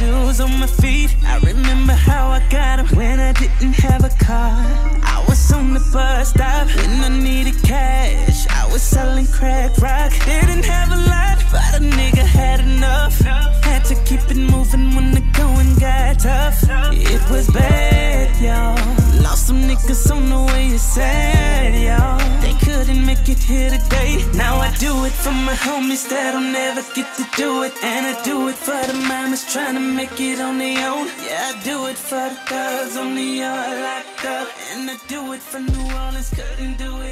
shoes on my feet. I remember how I got them when I didn't have a car. I was on the bus stop when I needed cash. I was selling crack rock. Didn't have a lot, but a nigga had enough. Had to keep it moving when the going got tough. It was bad, y'all. Lost some niggas on the way you said, y'all. They couldn't make it here today, now do it for my homies that'll never get to do it. And I do it for the mamas trying to make it on their own. Yeah, I do it for the thugs on the yard locked up. And I do it for New Orleans, couldn't do it.